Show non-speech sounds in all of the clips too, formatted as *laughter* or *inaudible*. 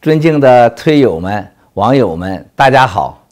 尊敬的推友们、网友们，大家好。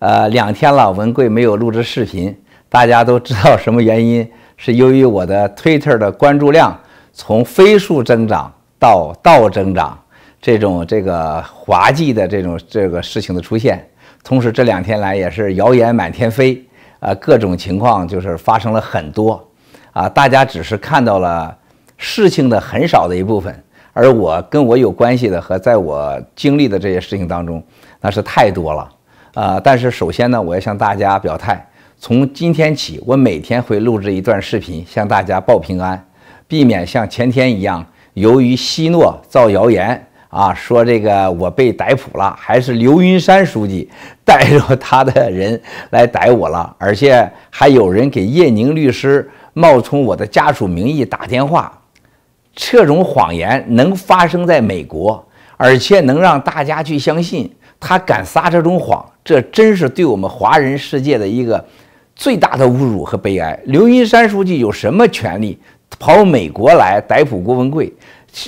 呃，两天了，文贵没有录制视频，大家都知道什么原因？是由于我的 Twitter 的关注量从飞速增长到倒增长，这种这个滑稽的这种这个事情的出现。同时，这两天来也是谣言满天飞，啊，各种情况就是发生了很多，啊，大家只是看到了事情的很少的一部分。而我跟我有关系的和在我经历的这些事情当中，那是太多了，啊！但是首先呢，我要向大家表态，从今天起，我每天会录制一段视频向大家报平安，避免像前天一样，由于奚诺造谣言啊，说这个我被逮捕了，还是刘云山书记带着他的人来逮我了，而且还有人给叶宁律师冒充我的家属名义打电话。这种谎言能发生在美国，而且能让大家去相信他敢撒这种谎，这真是对我们华人世界的一个最大的侮辱和悲哀。刘云山书记有什么权利跑美国来逮捕郭文贵？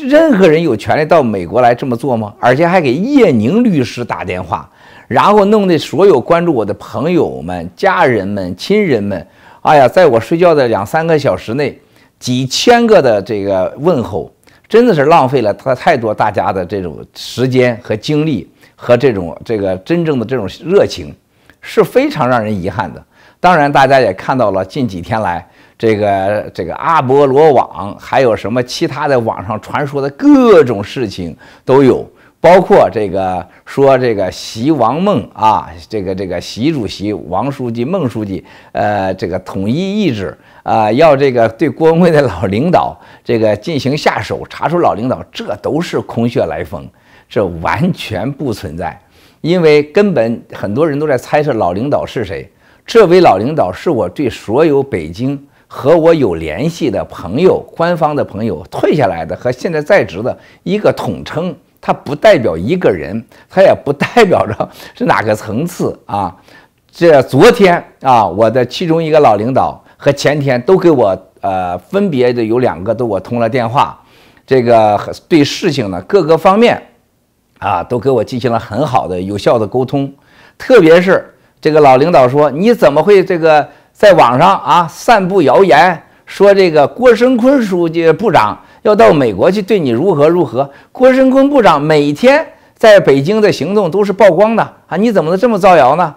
任何人有权利到美国来这么做吗？而且还给叶宁律师打电话，然后弄得所有关注我的朋友们、家人们、亲人们，哎呀，在我睡觉的两三个小时内。几千个的这个问候，真的是浪费了他太多大家的这种时间和精力和这种这个真正的这种热情，是非常让人遗憾的。当然，大家也看到了近几天来这个这个阿波罗网，还有什么其他的网上传说的各种事情都有。包括这个说这个习王孟啊，这个这个习主席、王书记、孟书记，呃，这个统一意志啊，要这个对郭文贵的老领导这个进行下手，查出老领导，这都是空穴来风，这完全不存在，因为根本很多人都在猜测老领导是谁。这位老领导是我对所有北京和我有联系的朋友、官方的朋友退下来的和现在在职的一个统称。它不代表一个人，它也不 *laughs* 代表着是哪个层次啊。这昨天啊，我的其中一个老领导和前天都给我呃分别的有两个都我通了电话，这个对事情呢各个方面啊都给我进行了很好的有效的沟通。特别是这个老领导说：“你怎么会这个在网上啊散布谣言，说这个郭声琨书记部长？”要到美国去对你如何如何？郭声琨部长每天在北京的行动都是曝光的啊！你怎么能这么造谣呢？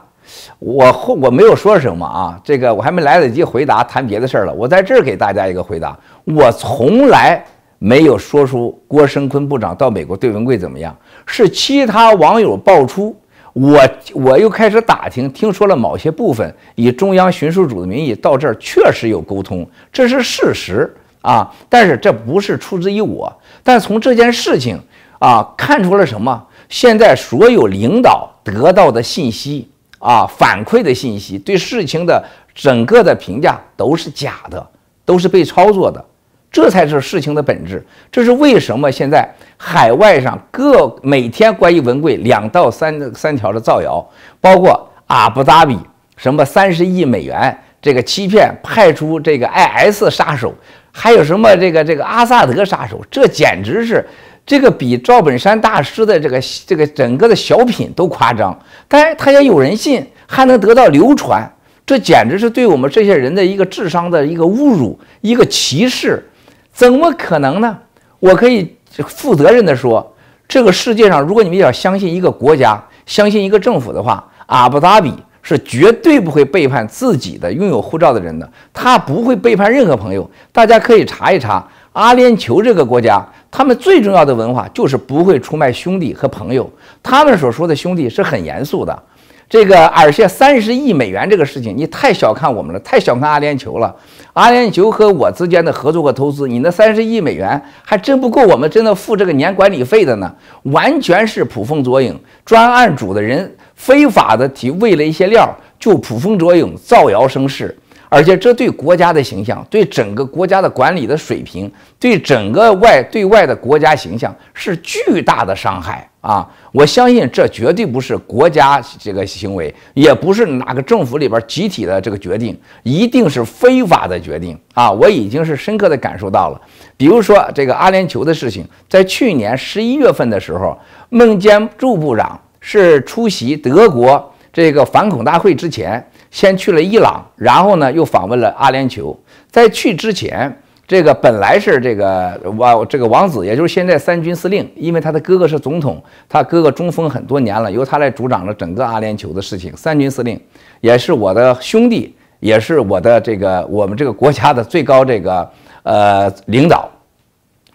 我后我没有说什么啊，这个我还没来得及回答，谈别的事儿了。我在这儿给大家一个回答：我从来没有说出郭声琨部长到美国对文贵怎么样，是其他网友爆出，我我又开始打听，听说了某些部分以中央巡视组的名义到这儿确实有沟通，这是事实。啊！但是这不是出自于我，但从这件事情啊看出了什么？现在所有领导得到的信息啊，反馈的信息，对事情的整个的评价都是假的，都是被操作的，这才是事情的本质。这是为什么现在海外上各每天关于文贵两到三三条的造谣，包括阿布扎比什么三十亿美元这个欺骗，派出这个 IS 杀手。还有什么这个这个阿萨德杀手？这简直是这个比赵本山大师的这个这个整个的小品都夸张。但是他也有人信，还能得到流传，这简直是对我们这些人的一个智商的一个侮辱，一个歧视。怎么可能呢？我可以负责任的说，这个世界上，如果你们要相信一个国家，相信一个政府的话，阿布达比。是绝对不会背叛自己的拥有护照的人的，他不会背叛任何朋友。大家可以查一查阿联酋这个国家，他们最重要的文化就是不会出卖兄弟和朋友。他们所说的兄弟是很严肃的。这个而且三十亿美元这个事情，你太小看我们了，太小看阿联酋了。阿联酋和我之间的合作和投资，你那三十亿美元还真不够我们真的付这个年管理费的呢。完全是捕风捉影，专案组的人非法的提喂了一些料，就捕风捉影、造谣生事。而且这对国家的形象、对整个国家的管理的水平、对整个外对外的国家形象是巨大的伤害啊！我相信这绝对不是国家这个行为，也不是哪个政府里边集体的这个决定，一定是非法的决定啊！我已经是深刻的感受到了。比如说这个阿联酋的事情，在去年十一月份的时候，孟建柱部长是出席德国这个反恐大会之前。先去了伊朗，然后呢又访问了阿联酋。在去之前，这个本来是这个王这个王子，也就是现在三军司令，因为他的哥哥是总统，他哥哥中锋很多年了，由他来主掌了整个阿联酋的事情。三军司令也是我的兄弟，也是我的这个我们这个国家的最高这个呃领导。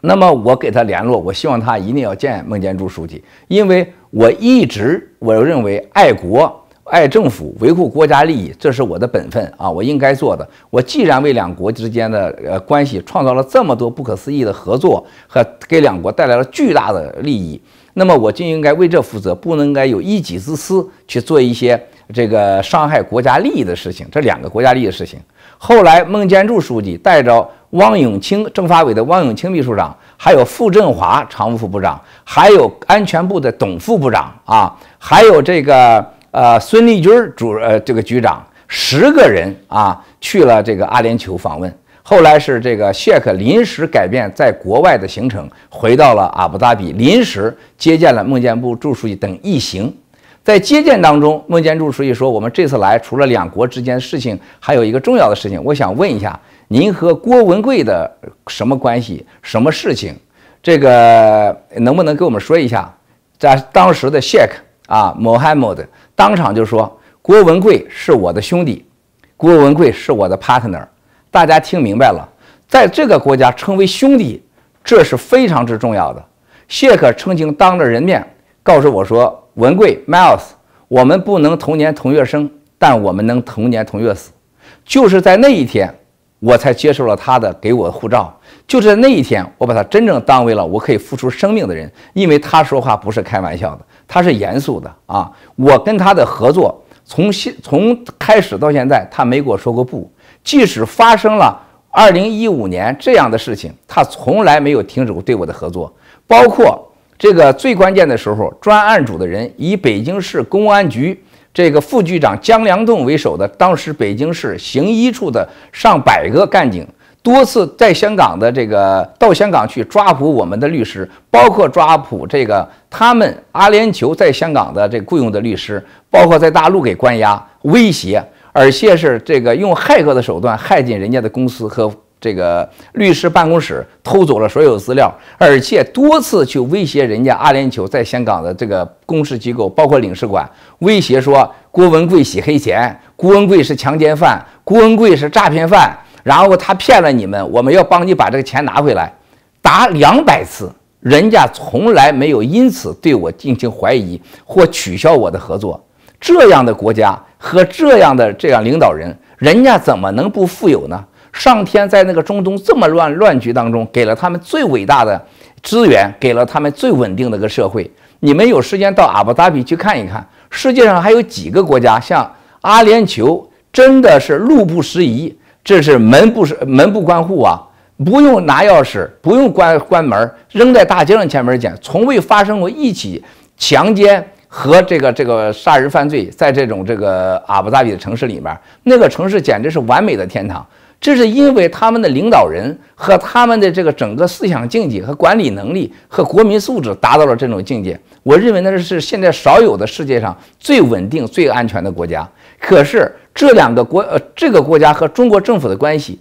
那么我给他联络，我希望他一定要见孟建柱书记，因为我一直我认为爱国。爱政府，维护国家利益，这是我的本分啊！我应该做的。我既然为两国之间的呃关系创造了这么多不可思议的合作和给两国带来了巨大的利益，那么我就应该为这负责，不能该有一己之私去做一些这个伤害国家利益的事情。这两个国家利益的事情。后来，孟建柱书记带着汪永清，政法委的汪永清秘书长，还有傅振华常务副部长，还有安全部的董副部长啊，还有这个。呃，孙立军主呃这个局长十个人啊去了这个阿联酋访问，后来是这个谢克临时改变在国外的行程，回到了阿布达比，临时接见了孟建部驻书记等一行。在接见当中，孟建柱书记说：“我们这次来，除了两国之间事情，还有一个重要的事情，我想问一下，您和郭文贵的什么关系？什么事情？这个能不能给我们说一下？在当时的谢克啊，Mohammed。”当场就说郭文贵是我的兄弟，郭文贵是我的 partner，大家听明白了，在这个国家称为兄弟，这是非常之重要的。谢克曾经当着人面告诉我说：“文贵 Miles，我们不能同年同月生，但我们能同年同月死。”就是在那一天，我才接受了他的给我的护照。就在那一天，我把他真正当为了我可以付出生命的人，因为他说话不是开玩笑的。他是严肃的啊！我跟他的合作从现从开始到现在，他没给我说过不。即使发生了二零一五年这样的事情，他从来没有停止过对我的合作。包括这个最关键的时候，专案组的人以北京市公安局这个副局长姜良栋为首的，当时北京市刑一处的上百个干警。多次在香港的这个到香港去抓捕我们的律师，包括抓捕这个他们阿联酋在香港的这雇佣的律师，包括在大陆给关押、威胁，而且是这个用骇客的手段害进人家的公司和这个律师办公室，偷走了所有资料，而且多次去威胁人家阿联酋在香港的这个公事机构，包括领事馆，威胁说郭文贵洗黑钱，郭文贵是强奸犯，郭文贵是诈骗犯。然后他骗了你们，我们要帮你把这个钱拿回来，达两百次，人家从来没有因此对我进行怀疑或取消我的合作。这样的国家和这样的这样领导人，人家怎么能不富有呢？上天在那个中东这么乱乱局当中，给了他们最伟大的资源，给了他们最稳定的个社会。你们有时间到阿布达比去看一看，世界上还有几个国家像阿联酋，真的是路不拾遗。这是门不是门不关户啊，不用拿钥匙，不用关关门，扔在大街上前面捡，从未发生过一起强奸和这个这个杀人犯罪，在这种这个阿布扎比的城市里面，那个城市简直是完美的天堂。这是因为他们的领导人和他们的这个整个思想境界和管理能力和国民素质达到了这种境界。我认为那是现在少有的世界上最稳定、最安全的国家。可是。这两个国呃，这个国家和中国政府的关系，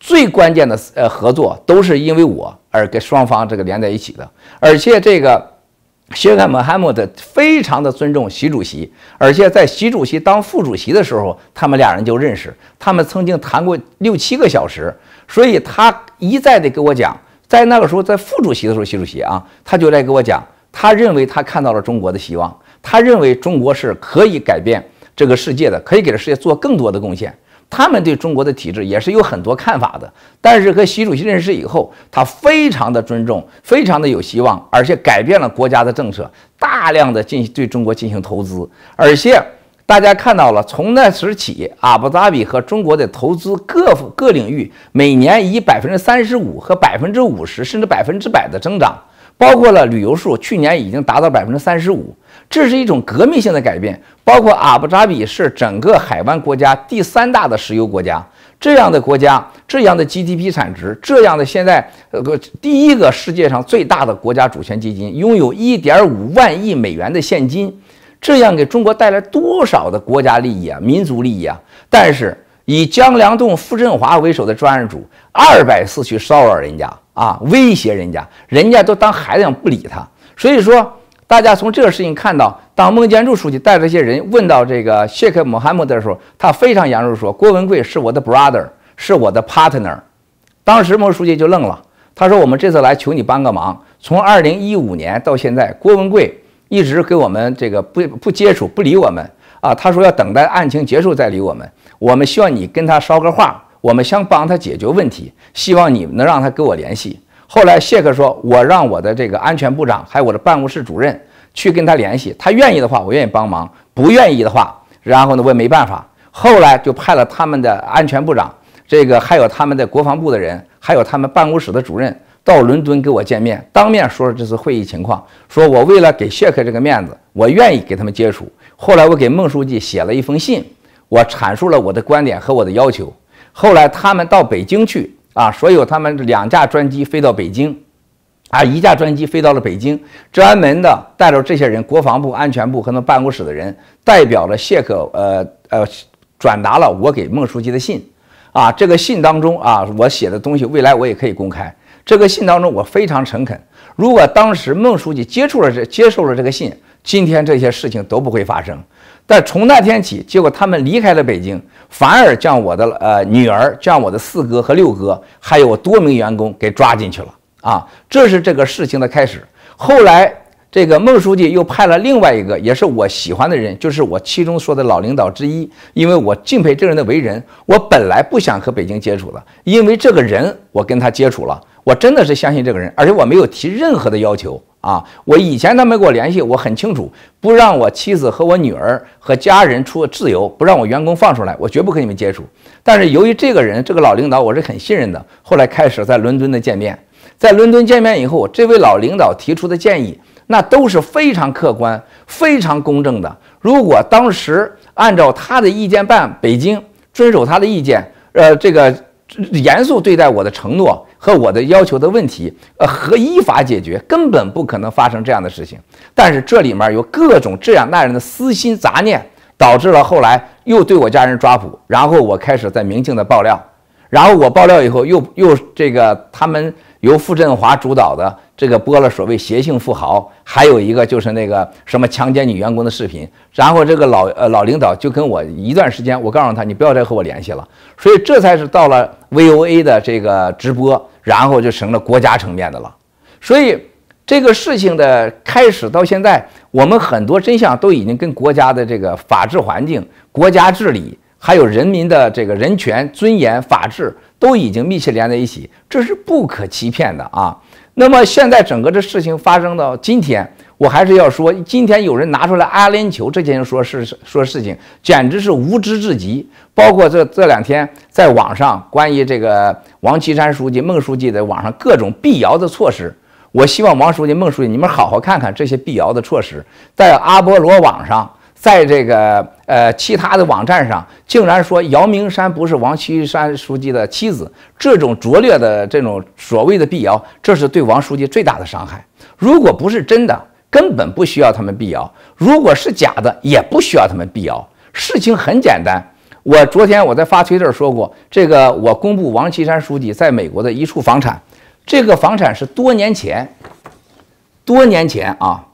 最关键的呃合作都是因为我而跟双方这个连在一起的。而且这个薛克穆罕默德非常的尊重习主席，而且在习主席当副主席的时候，他们俩人就认识，他们曾经谈过六七个小时。所以他一再的给我讲，在那个时候在副主席的时候，习主席啊，他就来给我讲，他认为他看到了中国的希望，他认为中国是可以改变。这个世界的可以给这世界做更多的贡献，他们对中国的体制也是有很多看法的。但是和习主席认识以后，他非常的尊重，非常的有希望，而且改变了国家的政策，大量的进对中国进行投资，而且大家看到了，从那时起，阿布扎比和中国的投资各各领域每年以百分之三十五和百分之五十甚至百分之百的增长，包括了旅游数，去年已经达到百分之三十五，这是一种革命性的改变。包括阿布扎比是整个海湾国家第三大的石油国家，这样的国家，这样的 GDP 产值，这样的现在呃第一个世界上最大的国家主权基金，拥有一点五万亿美元的现金。这样给中国带来多少的国家利益啊，民族利益啊！但是以江良栋、傅振华为首的专案组二百次去骚扰人家啊，威胁人家，人家都当孩子一样不理他。所以说，大家从这个事情看到，当孟建柱书记带着这些人问到这个谢克穆罕默德的时候，他非常严肃说：“郭文贵是我的 brother，是我的 partner。”当时孟书记就愣了，他说：“我们这次来求你帮个忙。从二零一五年到现在，郭文贵。”一直给我们这个不不接触不理我们啊，他说要等待案情结束再理我们。我们希望你跟他捎个话，我们想帮他解决问题，希望你能让他跟我联系。后来谢克说，我让我的这个安全部长还有我的办公室主任去跟他联系，他愿意的话我愿意帮忙，不愿意的话，然后呢我也没办法。后来就派了他们的安全部长，这个还有他们的国防部的人，还有他们办公室的主任。到伦敦跟我见面，当面说了这次会议情况，说我为了给谢克这个面子，我愿意给他们接触。后来我给孟书记写了一封信，我阐述了我的观点和我的要求。后来他们到北京去啊，所有他们两架专机飞到北京，啊，一架专机飞到了北京，专门的带着这些人，国防部、安全部和他们办公室的人，代表了谢克，呃呃，转达了我给孟书记的信。啊，这个信当中啊，我写的东西，未来我也可以公开。这个信当中，我非常诚恳。如果当时孟书记接触了这、接受了这个信，今天这些事情都不会发生。但从那天起，结果他们离开了北京，反而将我的呃女儿、将我的四哥和六哥，还有多名员工给抓进去了。啊，这是这个事情的开始。后来。这个孟书记又派了另外一个，也是我喜欢的人，就是我其中说的老领导之一。因为我敬佩这人的为人，我本来不想和北京接触的，因为这个人我跟他接触了，我真的是相信这个人，而且我没有提任何的要求啊。我以前他们跟我联系，我很清楚，不让我妻子和我女儿和家人出自由，不让我员工放出来，我绝不跟你们接触。但是由于这个人，这个老领导，我是很信任的。后来开始在伦敦的见面，在伦敦见面以后，这位老领导提出的建议。那都是非常客观、非常公正的。如果当时按照他的意见办，北京遵守他的意见，呃，这个严肃对待我的承诺和我的要求的问题，呃，和依法解决，根本不可能发生这样的事情。但是这里面有各种这样那样的私心杂念，导致了后来又对我家人抓捕，然后我开始在明镜的爆料，然后我爆料以后，又又这个他们由傅振华主导的。这个播了所谓邪性富豪，还有一个就是那个什么强奸女员工的视频，然后这个老呃老领导就跟我一段时间，我告诉他你不要再和我联系了，所以这才是到了 VOA 的这个直播，然后就成了国家层面的了。所以这个事情的开始到现在，我们很多真相都已经跟国家的这个法治环境、国家治理，还有人民的这个人权尊严、法治都已经密切连在一起，这是不可欺骗的啊。那么现在整个这事情发生到今天，我还是要说，今天有人拿出来阿联酋这件事说事说事情，简直是无知至极。包括这这两天在网上关于这个王岐山书记、孟书记的网上各种辟谣的措施，我希望王书记、孟书记你们好好看看这些辟谣的措施，在阿波罗网上。在这个呃其他的网站上，竟然说姚明山不是王岐山书记的妻子，这种拙劣的这种所谓的辟谣，这是对王书记最大的伤害。如果不是真的，根本不需要他们辟谣；如果是假的，也不需要他们辟谣。事情很简单，我昨天我在发推特说过，这个我公布王岐山书记在美国的一处房产，这个房产是多年前，多年前啊，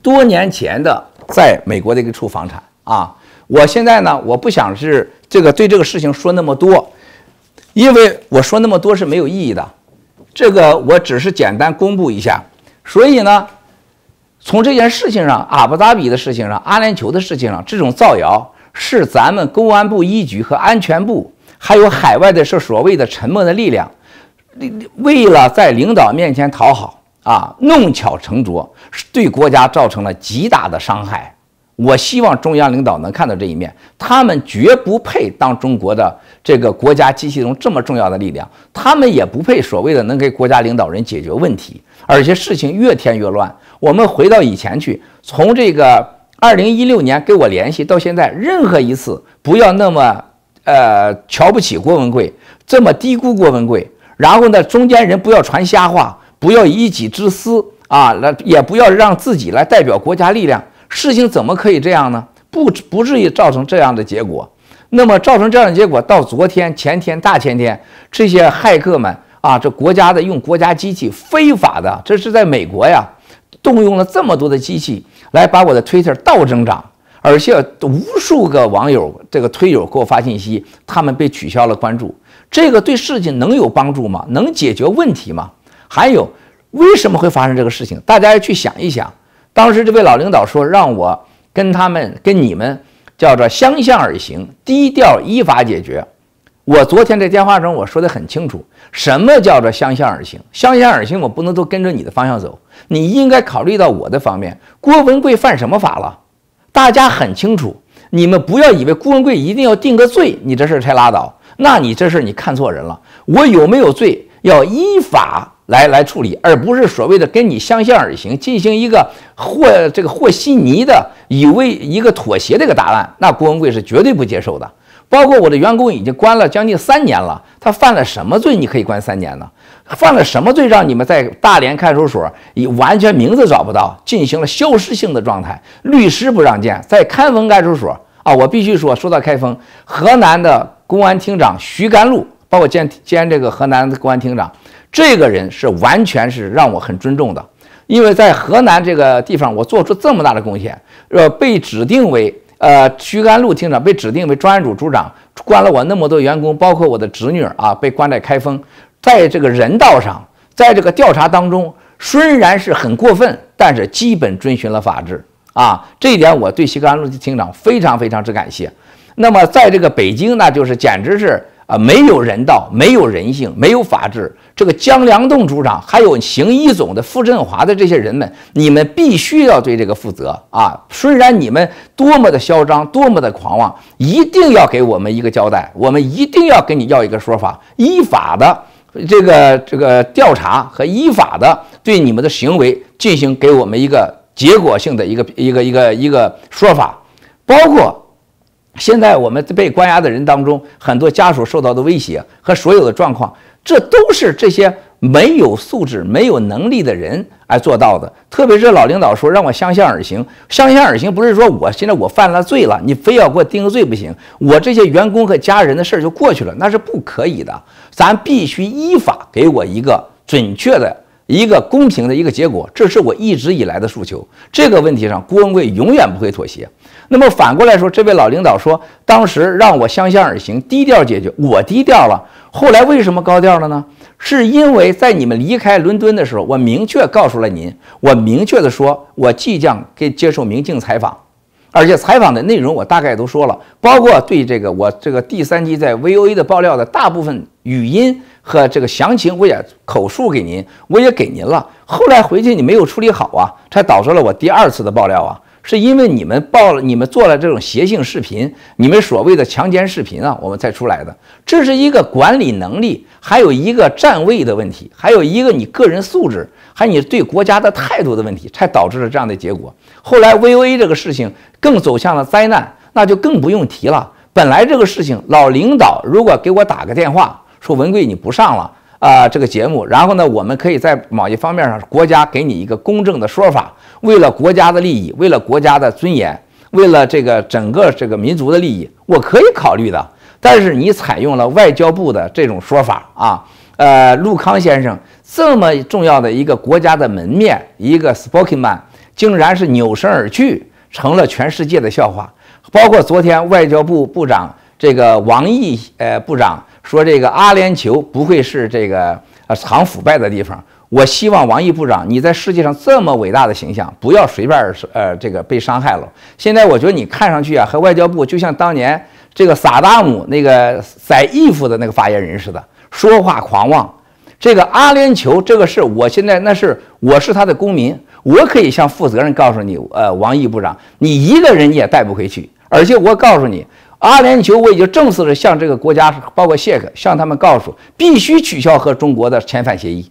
多年前的。在美国的一处房产啊，我现在呢，我不想是这个对这个事情说那么多，因为我说那么多是没有意义的。这个我只是简单公布一下。所以呢，从这件事情上，阿布扎比的事情上，阿联酋的事情上，这种造谣是咱们公安部一局和安全部，还有海外的是所谓的沉默的力量，为了在领导面前讨好。啊，弄巧成拙，对国家造成了极大的伤害。我希望中央领导能看到这一面，他们绝不配当中国的这个国家机器中这么重要的力量，他们也不配所谓的能给国家领导人解决问题，而且事情越添越乱。我们回到以前去，从这个二零一六年跟我联系到现在，任何一次不要那么呃瞧不起郭文贵，这么低估郭文贵，然后呢，中间人不要传瞎话，不要一己之私啊，来也不要让自己来代表国家力量。事情怎么可以这样呢？不不至于造成这样的结果。那么造成这样的结果，到昨天、前天、大前天，这些骇客们啊，这国家的用国家机器非法的，这是在美国呀，动用了这么多的机器来把我的 Twitter 倒增长，而且无数个网友这个推友给我发信息，他们被取消了关注，这个对事情能有帮助吗？能解决问题吗？还有为什么会发生这个事情？大家要去想一想。当时这位老领导说：“让我跟他们、跟你们叫做相向而行，低调依法解决。”我昨天在电话中我说的很清楚，什么叫做相向而行？相向而行，我不能都跟着你的方向走，你应该考虑到我的方面。郭文贵犯什么法了？大家很清楚，你们不要以为郭文贵一定要定个罪，你这事才拉倒。那你这事你看错人了。我有没有罪？要依法。来来处理，而不是所谓的跟你相向而行，进行一个和这个和稀泥的以为一个妥协的一个答案，那郭文贵是绝对不接受的。包括我的员工已经关了将近三年了，他犯了什么罪？你可以关三年呢？犯了什么罪让你们在大连看守所以完全名字找不到，进行了消失性的状态？律师不让见，在开封看守所啊！我必须说，说到开封，河南的公安厅长徐甘露，包括兼兼这个河南的公安厅长。这个人是完全是让我很尊重的，因为在河南这个地方，我做出这么大的贡献，呃，被指定为呃徐甘露厅长，被指定为专案组组长，关了我那么多员工，包括我的侄女啊，被关在开封，在这个人道上，在这个调查当中，虽然是很过分，但是基本遵循了法治啊，这一点我对徐甘露厅长非常非常之感谢。那么在这个北京，呢就是简直是。啊，没有人道，没有人性，没有法治。这个江良栋组长，还有行医总的傅振华的这些人们，你们必须要对这个负责啊！虽然你们多么的嚣张，多么的狂妄，一定要给我们一个交代，我们一定要跟你要一个说法，依法的这个这个调查和依法的对你们的行为进行给我们一个结果性的一个一个一个一个说法，包括。现在我们被关押的人当中，很多家属受到的威胁和所有的状况，这都是这些没有素质、没有能力的人来做到的。特别是老领导说让我相向而行，相向而行不是说我现在我犯了罪了，你非要给我定个罪不行，我这些员工和家人的事儿就过去了，那是不可以的。咱必须依法给我一个准确的。一个公平的一个结果，这是我一直以来的诉求。这个问题上，郭文贵永远不会妥协。那么反过来说，这位老领导说，当时让我相向而行，低调解决，我低调了。后来为什么高调了呢？是因为在你们离开伦敦的时候，我明确告诉了您，我明确的说，我即将给接受明镜采访。而且采访的内容我大概都说了，包括对这个我这个第三集在 VOA 的爆料的大部分语音和这个详情我也口述给您，我也给您了。后来回去你没有处理好啊，才导致了我第二次的爆料啊，是因为你们报了，你们做了这种邪性视频，你们所谓的强奸视频啊，我们才出来的。这是一个管理能力，还有一个站位的问题，还有一个你个人素质。还你对国家的态度的问题，才导致了这样的结果。后来 VOA 这个事情更走向了灾难，那就更不用提了。本来这个事情，老领导如果给我打个电话说文贵你不上了啊这个节目，然后呢，我们可以在某一方面上，国家给你一个公正的说法，为了国家的利益，为了国家的尊严，为了这个整个这个民族的利益，我可以考虑的。但是你采用了外交部的这种说法啊，呃，陆康先生。这么重要的一个国家的门面，一个 spokesman，竟然是扭身而去，成了全世界的笑话。包括昨天外交部部长这个王毅，呃，部长说这个阿联酋不会是这个呃藏腐败的地方。我希望王毅部长你在世界上这么伟大的形象，不要随便呃这个被伤害了。现在我觉得你看上去啊，和外交部就像当年这个萨达姆那个宰义夫的那个发言人似的，说话狂妄。这个阿联酋这个事，我现在那是我是他的公民，我可以向负责任告诉你，呃，王毅部长，你一个人你也带不回去。而且我告诉你，阿联酋我已经正式的向这个国家，包括谢克，向他们告诉，必须取消和中国的遣返协议。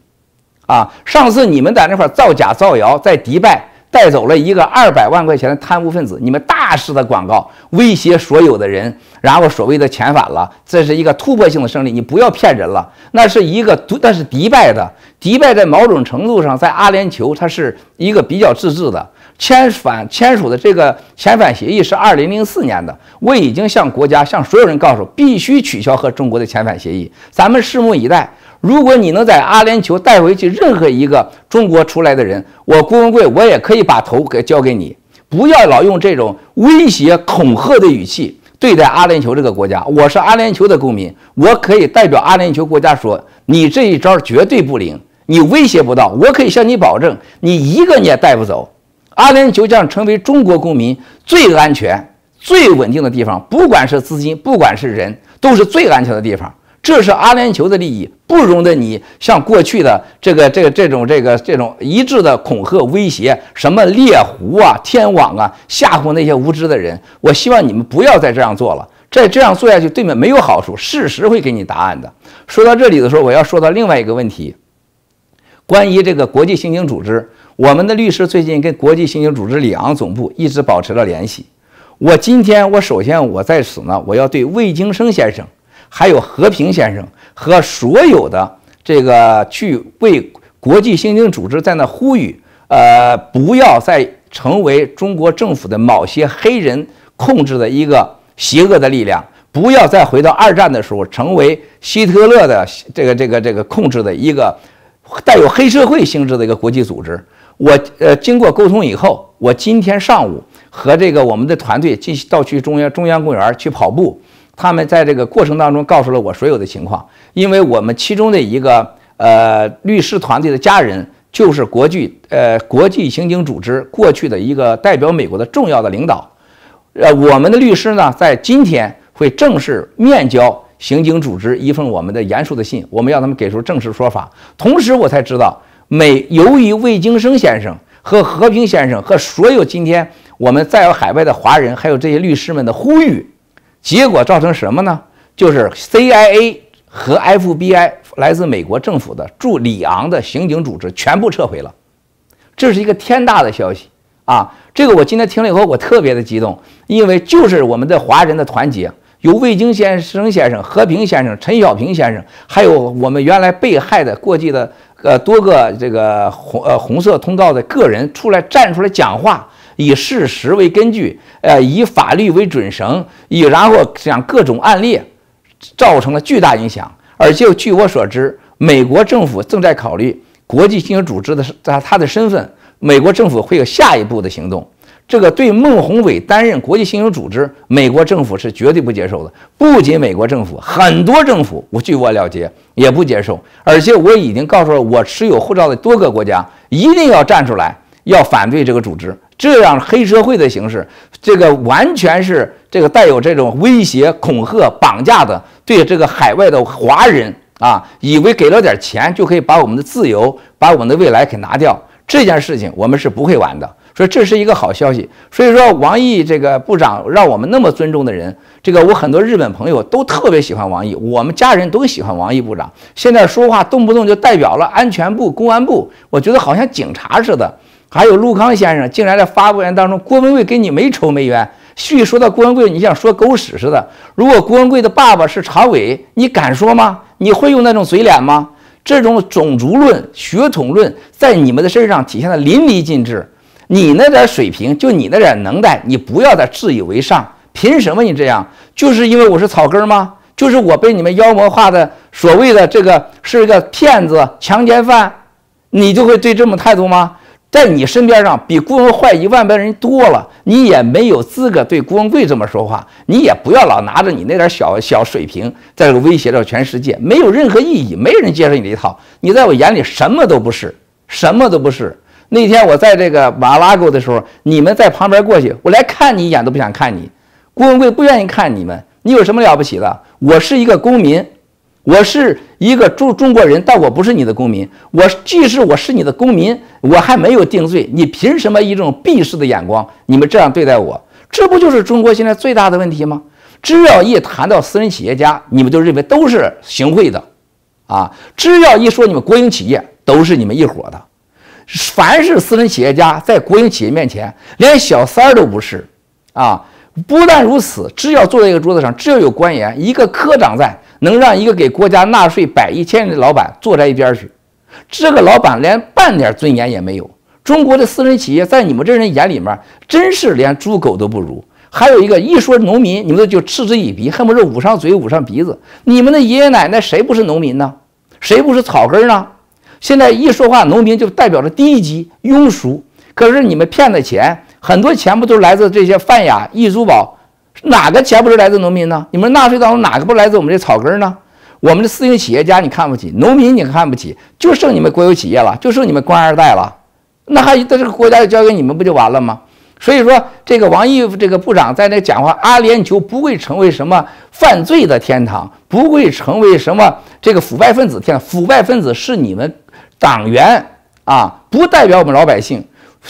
啊，上次你们在那块造假造谣，在迪拜。带走了一个二百万块钱的贪污分子，你们大肆的广告威胁所有的人，然后所谓的遣返了，这是一个突破性的胜利，你不要骗人了。那是一个独，那是迪拜的，迪拜在某种程度上在阿联酋，它是一个比较自治的。签返签署的这个遣返协议是二零零四年的，我已经向国家向所有人告诉，必须取消和中国的遣返协议，咱们拭目以待。如果你能在阿联酋带回去任何一个中国出来的人，我郭文贵我也可以把头给交给你。不要老用这种威胁恐吓的语气对待阿联酋这个国家。我是阿联酋的公民，我可以代表阿联酋国家说，你这一招绝对不灵，你威胁不到。我可以向你保证，你一个你也带不走。阿联酋将成为中国公民最安全、最稳定的地方，不管是资金，不管是人，都是最安全的地方。这是阿联酋的利益，不容得你像过去的这个、这个、这种、这个、这种一致的恐吓、威胁，什么猎狐啊、天网啊，吓唬那些无知的人。我希望你们不要再这样做了，再这样做下去对你们没有好处。事实会给你答案的。说到这里的时候，我要说到另外一个问题，关于这个国际刑警组织，我们的律师最近跟国际刑警组织里昂总部一直保持了联系。我今天，我首先我在此呢，我要对魏京生先生。还有和平先生和所有的这个去为国际刑警组织在那呼吁，呃，不要再成为中国政府的某些黑人控制的一个邪恶的力量，不要再回到二战的时候成为希特勒的这个这个这个控制的一个带有黑社会性质的一个国际组织。我呃经过沟通以后，我今天上午和这个我们的团队进到去中央中央公园去跑步。他们在这个过程当中告诉了我所有的情况，因为我们其中的一个呃律师团队的家人就是国际呃国际刑警组织过去的一个代表美国的重要的领导，呃我们的律师呢在今天会正式面交刑警组织一份我们的严肃的信，我们要他们给出正式说法。同时我才知道，美由于魏京生先生和和平先生和所有今天我们在海外的华人还有这些律师们的呼吁。结果造成什么呢？就是 CIA 和 FBI 来自美国政府的驻里昂的刑警组织全部撤回了，这是一个天大的消息啊！这个我今天听了以后，我特别的激动，因为就是我们的华人的团结，有魏京先生先生、和平先生、陈小平先生，还有我们原来被害的过去的呃多个这个红呃红色通道的个人出来站出来讲话。以事实为根据，呃，以法律为准绳，以然后讲各种案例，造成了巨大影响。而且据我所知，美国政府正在考虑国际金融组织的他他的身份，美国政府会有下一步的行动。这个对孟宏伟担任国际刑警组织，美国政府是绝对不接受的。不仅美国政府，很多政府，我据我了解也不接受。而且我已经告诉了我持有护照的多个国家，一定要站出来，要反对这个组织。这样黑社会的形式，这个完全是这个带有这种威胁、恐吓、绑架的，对这个海外的华人啊，以为给了点钱就可以把我们的自由、把我们的未来给拿掉，这件事情我们是不会玩的。所以这是一个好消息。所以说，王毅这个部长让我们那么尊重的人，这个我很多日本朋友都特别喜欢王毅，我们家人都喜欢王毅部长。现在说话动不动就代表了安全部、公安部，我觉得好像警察似的。还有陆康先生竟然在发布言当中，郭文贵跟你没仇没冤，续说到郭文贵，你像说狗屎似的。如果郭文贵的爸爸是常委，你敢说吗？你会用那种嘴脸吗？这种种族论、血统论在你们的身上体现的淋漓尽致。你那点水平，就你那点能耐，你不要再自以为上。凭什么你这样？就是因为我是草根吗？就是我被你们妖魔化的所谓的这个是一个骗子、强奸犯，你就会对这么态度吗？在你身边上比郭文坏一万倍人多了，你也没有资格对郭文贵这么说话。你也不要老拿着你那点小小水平，在这威胁着全世界，没有任何意义，没人接受你这一套。你在我眼里什么都不是，什么都不是。那天我在这个马拉沟的时候，你们在旁边过去，我连看你一眼都不想看你。郭文贵不愿意看你们，你有什么了不起的？我是一个公民，我是一个中中国人，但我不是你的公民。我即使我是你的公民，我还没有定罪，你凭什么以这种鄙视的眼光，你们这样对待我？这不就是中国现在最大的问题吗？只要一谈到私人企业家，你们就认为都是行贿的，啊，只要一说你们国营企业，都是你们一伙的。凡是私人企业家在国营企业面前，连小三儿都不是，啊，不但如此，只要坐在一个桌子上，只要有官员，一个科长在。能让一个给国家纳税百亿千亿的老板坐在一边去，这个老板连半点尊严也没有。中国的私人企业在你们这人眼里面，真是连猪狗都不如。还有一个一说农民，你们就嗤之以鼻，恨不得捂上嘴捂上鼻子。你们的爷爷奶奶谁不是农民呢？谁不是草根呢？现在一说话，农民就代表着低级庸俗。可是你们骗的钱，很多钱不都是来自这些泛亚、易租宝？哪个钱不是来自农民呢？你们纳税当中哪个不来自我们这草根呢？我们的私营企业家你看不起，农民你看不起，就剩你们国有企业了，就剩你们官二代了，那还在这个国家就交给你们不就完了吗？所以说，这个王毅这个部长在那讲话，阿联酋不会成为什么犯罪的天堂，不会成为什么这个腐败分子天，腐败分子是你们党员啊，不代表我们老百姓。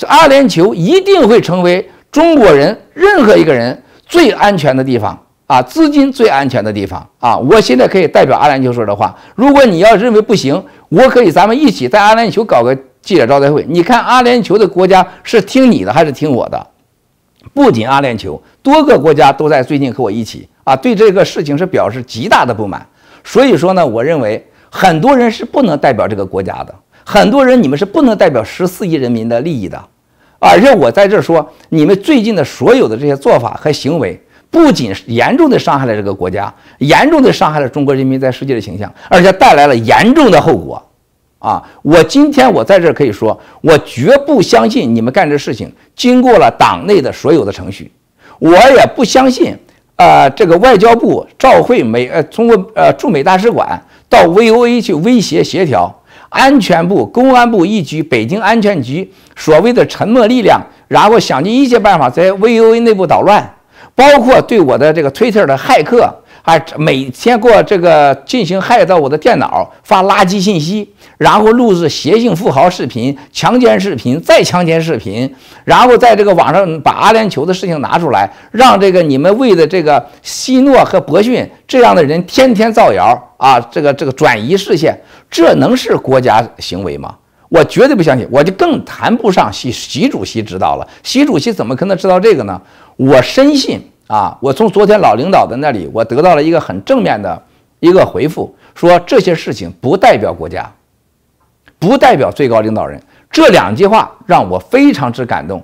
阿联酋一定会成为中国人任何一个人。最安全的地方啊，资金最安全的地方啊！我现在可以代表阿联酋说的话。如果你要认为不行，我可以咱们一起在阿联酋搞个记者招待会。你看阿联酋的国家是听你的还是听我的？不仅阿联酋，多个国家都在最近和我一起啊，对这个事情是表示极大的不满。所以说呢，我认为很多人是不能代表这个国家的，很多人你们是不能代表十四亿人民的利益的。而且我在这说，你们最近的所有的这些做法和行为，不仅严重的伤害了这个国家，严重的伤害了中国人民在世界的形象，而且带来了严重的后果。啊，我今天我在这可以说，我绝不相信你们干这事情经过了党内的所有的程序，我也不相信，呃，这个外交部召会美，呃，通过呃驻美大使馆到 VOA 去威胁协调。安全部、公安部一局，北京安全局所谓的沉默力量，然后想尽一切办法在 VOA 内部捣乱，包括对我的这个 Twitter 的骇客，啊每天给我这个进行害到我的电脑，发垃圾信息，然后录制邪性富豪视频、强奸视频、再强奸视频，然后在这个网上把阿联酋的事情拿出来，让这个你们为的这个希诺和博逊这样的人天天造谣啊，这个这个转移视线。这能是国家行为吗？我绝对不相信，我就更谈不上习习主席知道了。习主席怎么可能知道这个呢？我深信啊，我从昨天老领导的那里，我得到了一个很正面的一个回复，说这些事情不代表国家，不代表最高领导人。这两句话让我非常之感动，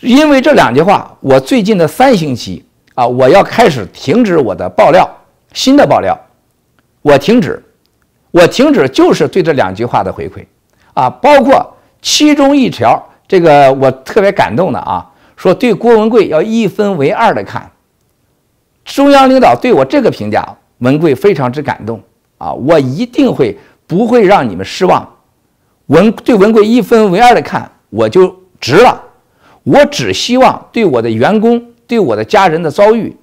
因为这两句话，我最近的三星期啊，我要开始停止我的爆料，新的爆料，我停止。我停止就是对这两句话的回馈，啊，包括其中一条，这个我特别感动的啊，说对郭文贵要一分为二的看。中央领导对我这个评价，文贵非常之感动啊，我一定会不会让你们失望。文对文贵一分为二的看，我就值了。我只希望对我的员工、对我的家人的遭遇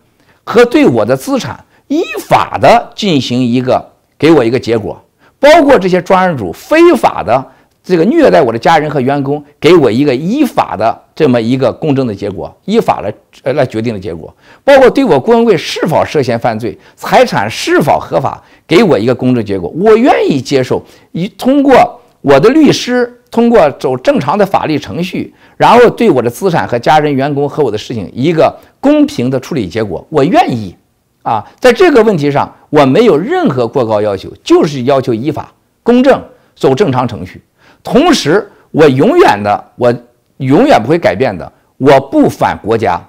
和对我的资产依法的进行一个。给我一个结果，包括这些专案组非法的这个虐待我的家人和员工，给我一个依法的这么一个公正的结果，依法来呃来决定的结果，包括对我郭文贵是否涉嫌犯罪，财产是否合法，给我一个公正结果，我愿意接受，以通过我的律师，通过走正常的法律程序，然后对我的资产和家人、员工和我的事情一个公平的处理结果，我愿意。啊，在这个问题上，我没有任何过高要求，就是要求依法、公正，走正常程序。同时，我永远的，我永远不会改变的，我不反国家，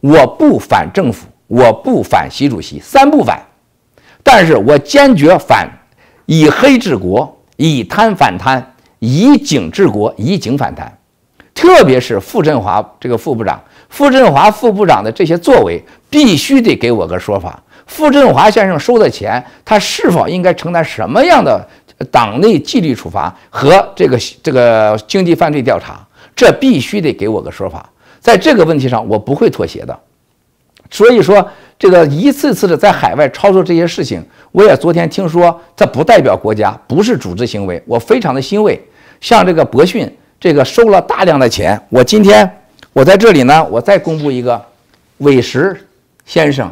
我不反政府，我不反习主席，三不反。但是我坚决反以黑治国，以贪反贪，以警治国，以警反贪。特别是傅振华这个副部长。傅振华副部长的这些作为，必须得给我个说法。傅振华先生收的钱，他是否应该承担什么样的党内纪律处罚和这个这个经济犯罪调查？这必须得给我个说法。在这个问题上，我不会妥协的。所以说，这个一次次的在海外操作这些事情，我也昨天听说，这不代表国家，不是组织行为，我非常的欣慰。像这个博讯，这个收了大量的钱，我今天我在这里呢，我再公布一个，韦石先生，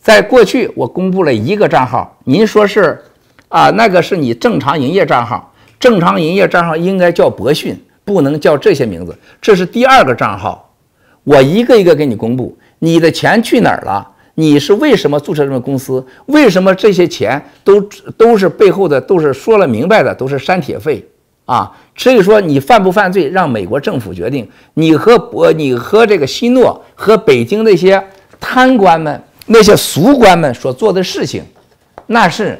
在过去我公布了一个账号，您说是啊，那个是你正常营业账号，正常营业账号应该叫博讯，不能叫这些名字，这是第二个账号，我一个一个给你公布。你的钱去哪儿了？你是为什么注册这个公司？为什么这些钱都都是背后的都是说了明白的都是删帖费啊？所以说你犯不犯罪，让美国政府决定。你和博，你和这个希诺和北京那些贪官们、那些俗官们所做的事情，那是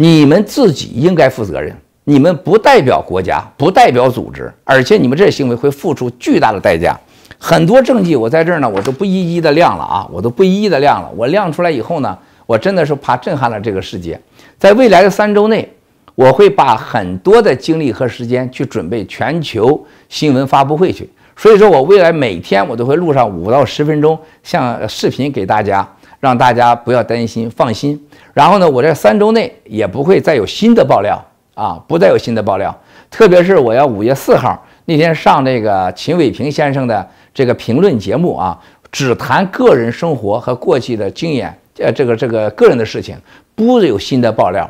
你们自己应该负责任。你们不代表国家，不代表组织，而且你们这些行为会付出巨大的代价。很多证据我在这儿呢，我都不一一的亮了啊，我都不一一的亮了。我亮出来以后呢，我真的是怕震撼了这个世界。在未来的三周内，我会把很多的精力和时间去准备全球新闻发布会去。所以说我未来每天我都会录上五到十分钟像视频给大家，让大家不要担心，放心。然后呢，我这三周内也不会再有新的爆料啊，不再有新的爆料。特别是我要五月四号那天上这个秦伟平先生的。这个评论节目啊，只谈个人生活和过去的经验，呃，这个这个个人的事情，不有新的爆料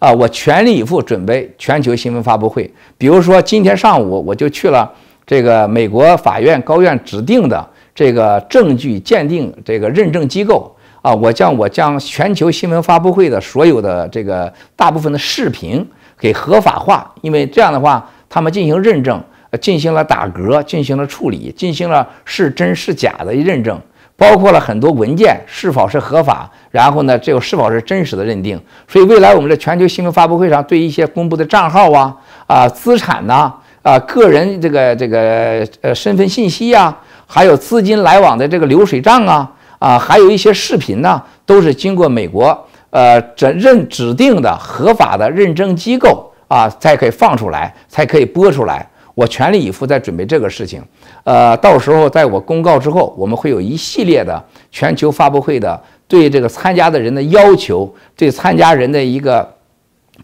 啊。我全力以赴准备全球新闻发布会。比如说今天上午我就去了这个美国法院高院指定的这个证据鉴定这个认证机构啊，我将我将全球新闻发布会的所有的这个大部分的视频给合法化，因为这样的话他们进行认证。进行了打格，进行了处理，进行了是真是假的认证，包括了很多文件是否是合法，然后呢，这个是否是真实的认定。所以未来我们的全球新闻发布会上，对一些公布的账号啊、啊资产呐、啊个人这个这个呃身份信息呀，还有资金来往的这个流水账啊，啊还有一些视频呢，都是经过美国呃这认指定的合法的认证机构啊才可以放出来，才可以播出来。我全力以赴在准备这个事情，呃，到时候在我公告之后，我们会有一系列的全球发布会的对这个参加的人的要求，对参加人的一个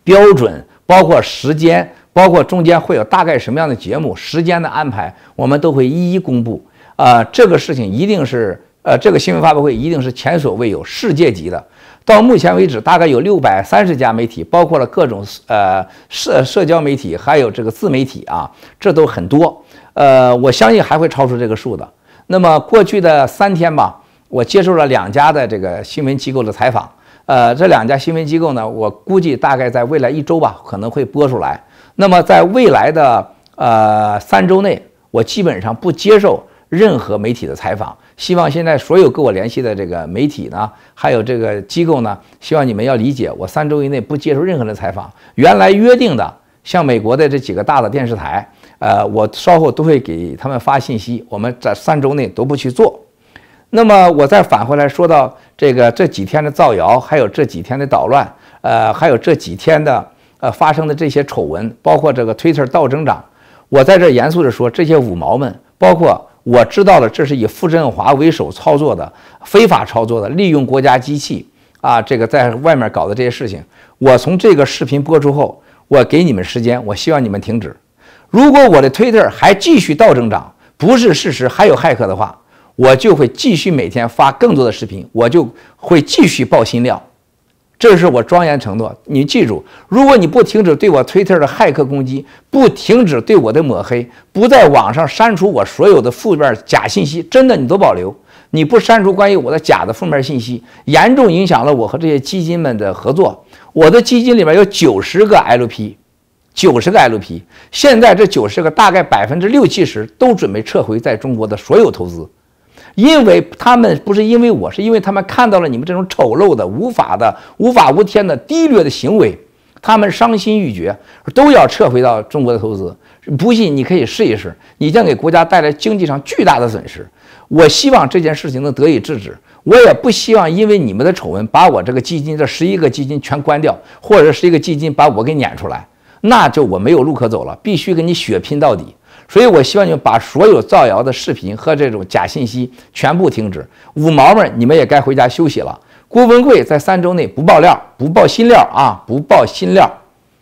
标准，包括时间，包括中间会有大概什么样的节目，时间的安排，我们都会一一公布。啊，这个事情一定是，呃，这个新闻发布会一定是前所未有、世界级的。到目前为止，大概有六百三十家媒体，包括了各种呃社社交媒体，还有这个自媒体啊，这都很多。呃，我相信还会超出这个数的。那么过去的三天吧，我接受了两家的这个新闻机构的采访。呃，这两家新闻机构呢，我估计大概在未来一周吧，可能会播出来。那么在未来的呃三周内，我基本上不接受任何媒体的采访。希望现在所有跟我联系的这个媒体呢，还有这个机构呢，希望你们要理解，我三周以内不接受任何的采访。原来约定的，像美国的这几个大的电视台，呃，我稍后都会给他们发信息，我们在三周内都不去做。那么我再返回来说到这个这几天的造谣，还有这几天的捣乱，呃，还有这几天的呃发生的这些丑闻，包括这个 Twitter 倒增长，我在这严肃地说，这些五毛们，包括。我知道了，这是以傅振华为首操作的非法操作的，利用国家机器啊，这个在外面搞的这些事情。我从这个视频播出后，我给你们时间，我希望你们停止。如果我的推特还继续倒增长，不是事实，还有骇客的话，我就会继续每天发更多的视频，我就会继续爆新料。这是我庄严承诺，你记住，如果你不停止对我 Twitter 的骇客攻击，不停止对我的抹黑，不在网上删除我所有的负面假信息，真的你都保留，你不删除关于我的假的负面信息，严重影响了我和这些基金们的合作。我的基金里面有九十个 LP，九十个 LP，现在这九十个大概百分之六七十都准备撤回在中国的所有投资。因为他们不是因为我，是因为他们看到了你们这种丑陋的、无法的、无法无天的低劣的行为，他们伤心欲绝，都要撤回到中国的投资。不信你可以试一试，你将给国家带来经济上巨大的损失。我希望这件事情能得以制止，我也不希望因为你们的丑闻把我这个基金这十一个基金全关掉，或者十一个基金把我给撵出来，那就我没有路可走了，必须跟你血拼到底。所以我希望你们把所有造谣的视频和这种假信息全部停止。五毛们，你们也该回家休息了。郭文贵在三周内不爆料，不爆新料啊，不爆新料。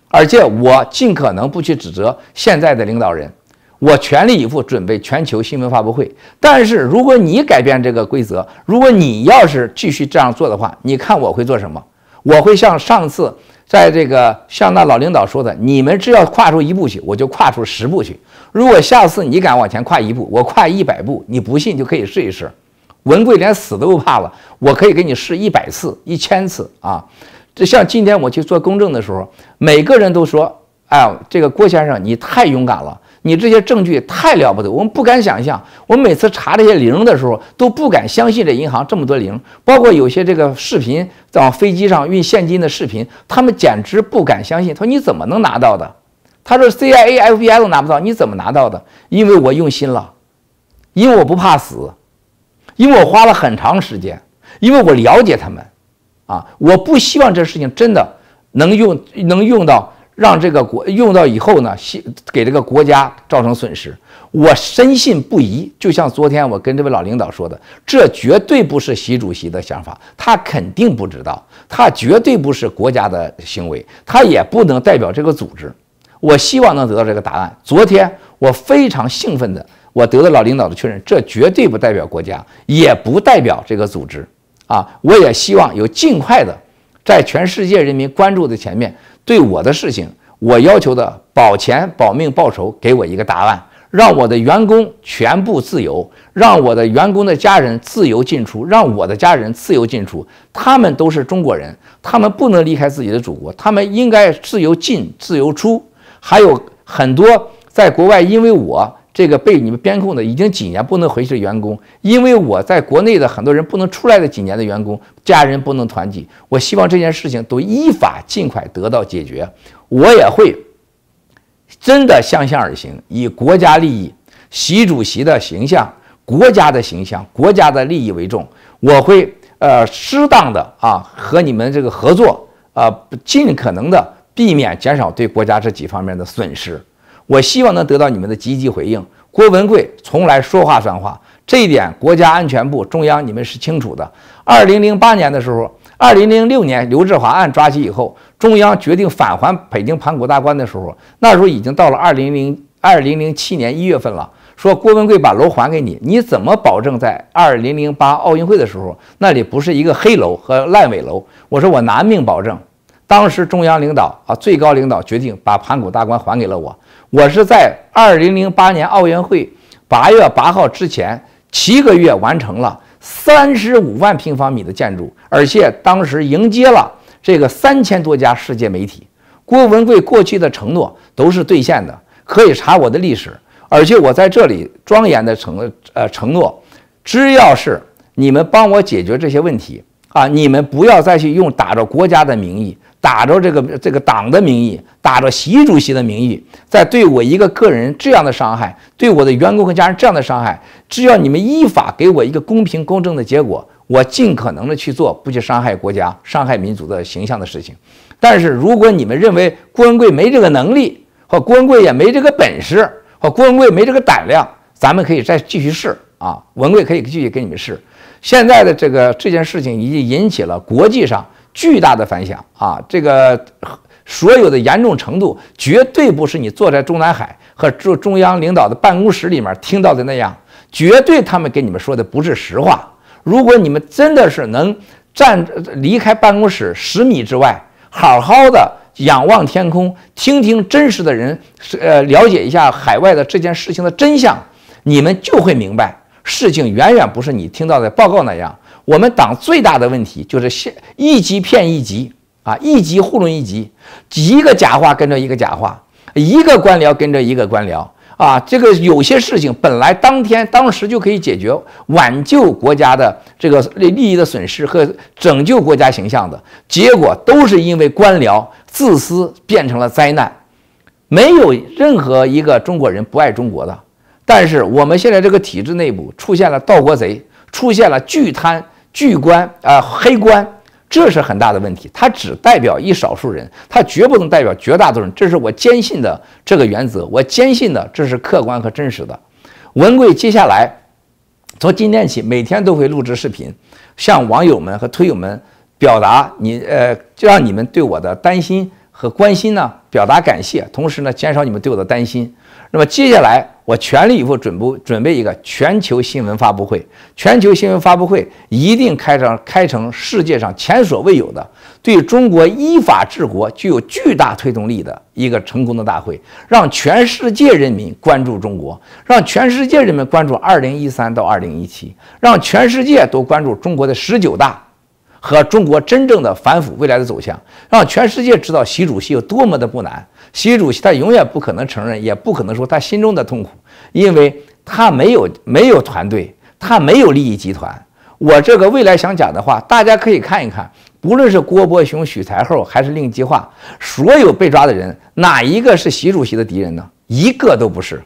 而且我尽可能不去指责现在的领导人，我全力以赴准备全球新闻发布会。但是如果你改变这个规则，如果你要是继续这样做的话，你看我会做什么？我会像上次在这个像那老领导说的，你们只要跨出一步去，我就跨出十步去。如果下次你敢往前跨一步，我跨一百步，你不信就可以试一试。文贵连死都不怕了，我可以给你试一百次、一千次啊！这像今天我去做公证的时候，每个人都说：“哎，这个郭先生你太勇敢了，你这些证据太了不得，我们不敢想象。我每次查这些零的时候都不敢相信这银行这么多零，包括有些这个视频在往飞机上运现金的视频，他们简直不敢相信。他说你怎么能拿到的？他说 CIA、FBI 都拿不到，你怎么拿到的？因为我用心了，因为我不怕死。”因为我花了很长时间，因为我了解他们，啊，我不希望这事情真的能用能用到让这个国用到以后呢，给这个国家造成损失。我深信不疑，就像昨天我跟这位老领导说的，这绝对不是习主席的想法，他肯定不知道，他绝对不是国家的行为，他也不能代表这个组织。我希望能得到这个答案。昨天我非常兴奋的。我得到老领导的确认，这绝对不代表国家，也不代表这个组织啊！我也希望有尽快的，在全世界人民关注的前面，对我的事情，我要求的保钱、保命、报仇，给我一个答案，让我的员工全部自由，让我的员工的家人自由进出，让我的家人自由进出。他们都是中国人，他们不能离开自己的祖国，他们应该自由进、自由出。还有很多在国外，因为我。这个被你们边控的已经几年不能回去的员工，因为我在国内的很多人不能出来的几年的员工，家人不能团聚。我希望这件事情都依法尽快得到解决。我也会真的向向而行，以国家利益、习主席的形象、国家的形象、国家的利益为重。我会呃适当的啊和你们这个合作啊，尽可能的避免减少对国家这几方面的损失。我希望能得到你们的积极回应。郭文贵从来说话算话，这一点国家安全部、中央你们是清楚的。二零零八年的时候，二零零六年刘志华案抓起以后，中央决定返还北京盘古大观的时候，那时候已经到了二零零二零零七年一月份了。说郭文贵把楼还给你，你怎么保证在二零零八奥运会的时候那里不是一个黑楼和烂尾楼？我说我拿命保证。当时中央领导啊，最高领导决定把盘古大观还给了我。我是在二零零八年奥运会八月八号之前七个月完成了三十五万平方米的建筑，而且当时迎接了这个三千多家世界媒体。郭文贵过去的承诺都是兑现的，可以查我的历史。而且我在这里庄严的承呃承诺，只要是你们帮我解决这些问题啊，你们不要再去用打着国家的名义。打着这个这个党的名义，打着习主席的名义，在对我一个个人这样的伤害，对我的员工和家人这样的伤害，只要你们依法给我一个公平公正的结果，我尽可能的去做，不去伤害国家、伤害民族的形象的事情。但是如果你们认为郭文贵没这个能力，或郭文贵也没这个本事，或郭文贵没这个胆量，咱们可以再继续试啊，文贵可以继续给你们试。现在的这个这件事情已经引起了国际上。巨大的反响啊！这个所有的严重程度，绝对不是你坐在中南海和中中央领导的办公室里面听到的那样，绝对他们跟你们说的不是实话。如果你们真的是能站离开办公室十米之外，好好的仰望天空，听听真实的人，呃，了解一下海外的这件事情的真相，你们就会明白，事情远远不是你听到的报告那样。我们党最大的问题就是一级骗一级啊，一级糊弄一级，一个假话跟着一个假话，一个官僚跟着一个官僚啊。这个有些事情本来当天当时就可以解决，挽救国家的这个利利益的损失和拯救国家形象的结果，都是因为官僚自私变成了灾难。没有任何一个中国人不爱中国的，但是我们现在这个体制内部出现了盗国贼，出现了巨贪。巨官啊，黑官这是很大的问题。它只代表一少数人，它绝不能代表绝大多数人。这是我坚信的这个原则，我坚信的这是客观和真实的。文贵接下来从今天起每天都会录制视频，向网友们和推友们表达你呃，就让你们对我的担心和关心呢，表达感谢，同时呢，减少你们对我的担心。那么接下来，我全力以赴准备准备一个全球新闻发布会。全球新闻发布会一定开成开成世界上前所未有的，对中国依法治国具有巨大推动力的一个成功的大会，让全世界人民关注中国，让全世界人民关注二零一三到二零一七，让全世界都关注中国的十九大。和中国真正的反腐未来的走向，让全世界知道习主席有多么的不难。习主席他永远不可能承认，也不可能说他心中的痛苦，因为他没有没有团队，他没有利益集团。我这个未来想讲的话，大家可以看一看，不论是郭伯雄、许才厚还是令计划，所有被抓的人，哪一个是习主席的敌人呢？一个都不是，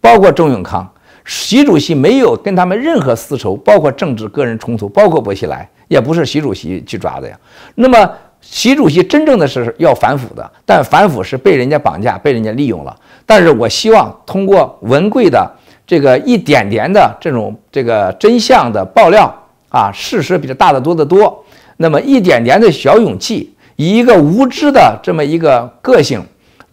包括周永康。习主席没有跟他们任何私仇，包括政治个人冲突，包括薄熙来，也不是习主席去抓的呀。那么，习主席真正的是要反腐的，但反腐是被人家绑架、被人家利用了。但是我希望通过文贵的这个一点点的这种这个真相的爆料啊，事实比这大得多得多。那么一点点的小勇气，以一个无知的这么一个个性。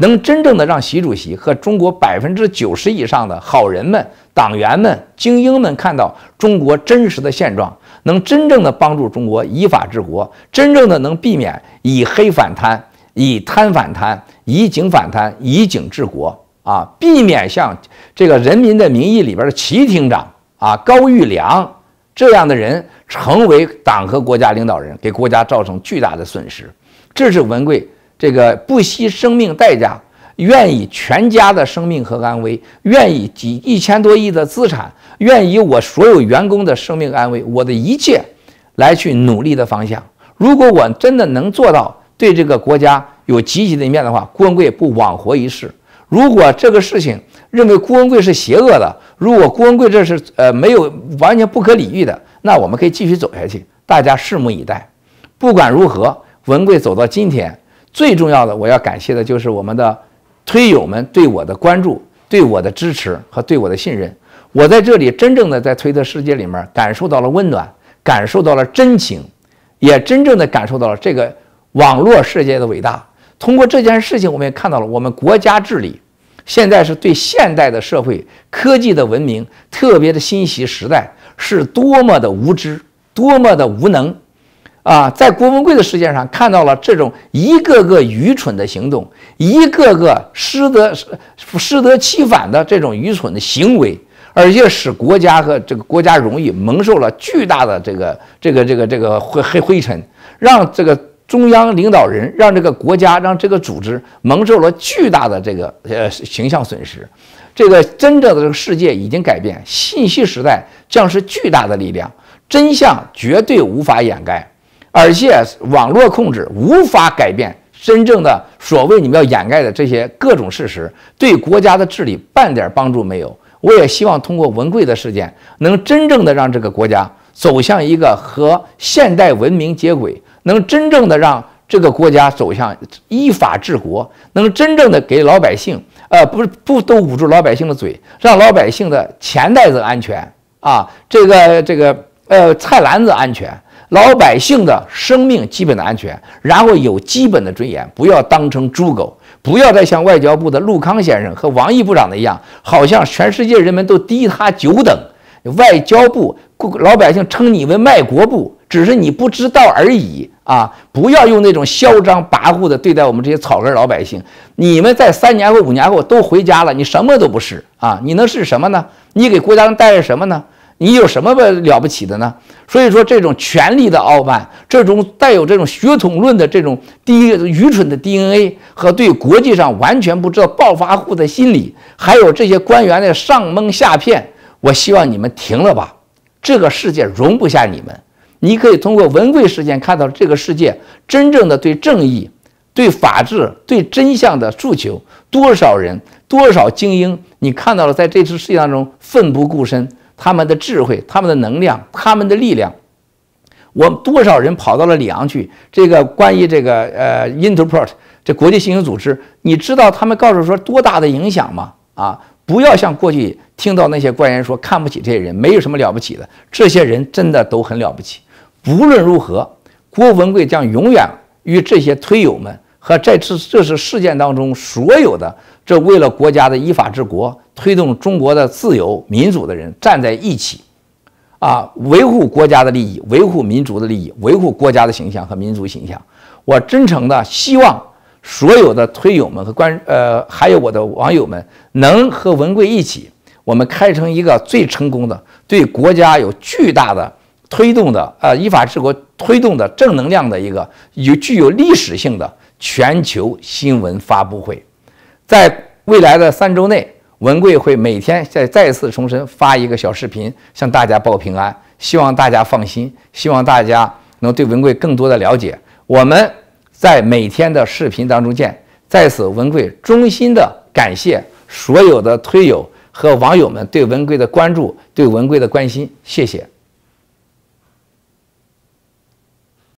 能真正的让习主席和中国百分之九十以上的好人们、党员们、精英们看到中国真实的现状，能真正的帮助中国依法治国，真正的能避免以黑反贪、以贪反贪、以警反贪、以警治国啊，避免像这个《人民的名义》里边的齐厅长啊、高玉良这样的人成为党和国家领导人，给国家造成巨大的损失。这是文贵。这个不惜生命代价，愿意全家的生命和安危，愿意几一千多亿的资产，愿意我所有员工的生命安危，我的一切来去努力的方向。如果我真的能做到对这个国家有积极的一面的话，郭文贵不枉活一世。如果这个事情认为郭文贵是邪恶的，如果郭文贵这是呃没有完全不可理喻的，那我们可以继续走下去，大家拭目以待。不管如何，文贵走到今天。最重要的，我要感谢的就是我们的推友们对我的关注、对我的支持和对我的信任。我在这里真正的在推特世界里面感受到了温暖，感受到了真情，也真正的感受到了这个网络世界的伟大。通过这件事情，我们也看到了我们国家治理现在是对现代的社会、科技的文明特别的欣喜时代，是多么的无知，多么的无能。啊，在郭文贵的事件上看到了这种一个个愚蠢的行动，一个个适得适得其反的这种愚蠢的行为，而且使国家和这个国家荣誉蒙受了巨大的这个这个这个这个灰黑灰尘，让这个中央领导人，让这个国家，让这个组织蒙受了巨大的这个呃形象损失。这个真正的这个世界已经改变，信息时代将是巨大的力量，真相绝对无法掩盖。而且网络控制无法改变真正的所谓你们要掩盖的这些各种事实，对国家的治理半点帮助没有。我也希望通过文贵的事件，能真正的让这个国家走向一个和现代文明接轨，能真正的让这个国家走向依法治国，能真正的给老百姓，呃，不是不都捂住老百姓的嘴，让老百姓的钱袋子安全啊，这个这个呃菜篮子安全。老百姓的生命基本的安全，然后有基本的尊严，不要当成猪狗，不要再像外交部的陆康先生和王毅部长的一样，好像全世界人们都低他九等。外交部老百姓称你为卖国部，只是你不知道而已啊！不要用那种嚣张跋扈的对待我们这些草根老百姓。你们在三年后、五年后都回家了，你什么都不是啊！你能是什么呢？你给国家带来什么呢？你有什么了不起的呢？所以说，这种权力的傲慢，这种带有这种血统论的这种低愚蠢的 DNA 和对国际上完全不知道暴发户的心理，还有这些官员的上蒙下骗，我希望你们停了吧。这个世界容不下你们。你可以通过文贵事件看到这个世界真正的对正义、对法治、对真相的诉求，多少人、多少精英，你看到了在这次事件当中奋不顾身。他们的智慧，他们的能量，他们的力量，我多少人跑到了里昂去？这个关于这个呃 Interport 这国际刑警组织，你知道他们告诉说多大的影响吗？啊，不要像过去听到那些官员说看不起这些人，没有什么了不起的，这些人真的都很了不起。无论如何，郭文贵将永远与这些推友们和在这这次事件当中所有的这为了国家的依法治国、推动中国的自由民主的人站在一起。啊，维护国家的利益，维护民族的利益，维护国家的形象和民族形象。我真诚的希望所有的推友们和观呃，还有我的网友们，能和文贵一起，我们开成一个最成功的、对国家有巨大的推动的呃依法治国推动的正能量的一个有具有历史性的全球新闻发布会，在未来的三周内。文贵会每天再再次重申发一个小视频向大家报平安，希望大家放心，希望大家能对文贵更多的了解。我们在每天的视频当中见。在此，文贵衷心的感谢所有的推友和网友们对文贵的关注，对文贵的关心，谢谢。